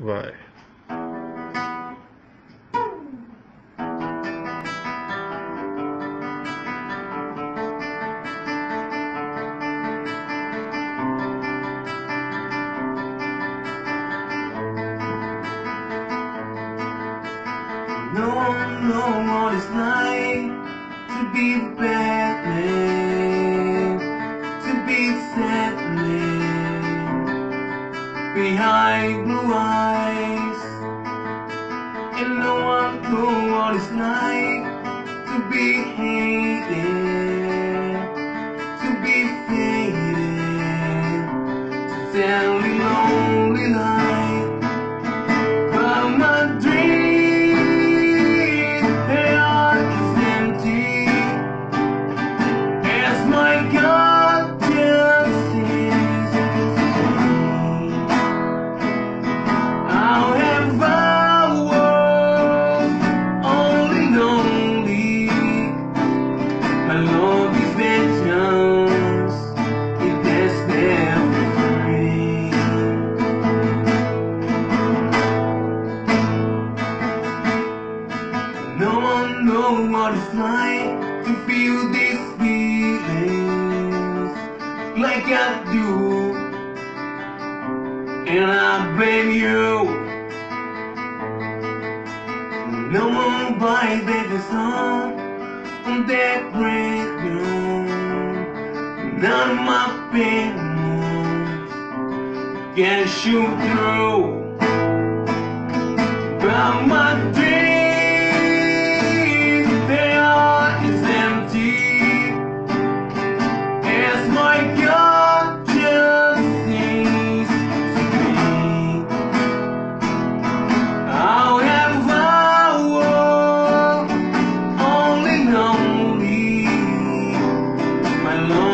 Vai. No knows what it's like to be Batman, behind blue eyes, and no one knows what it's like to be hated, No one knows what it's like to feel these feelings like I do. And I blame you. No one buys baby song on that radio. None of my parents can shoot through. But my dreams, My love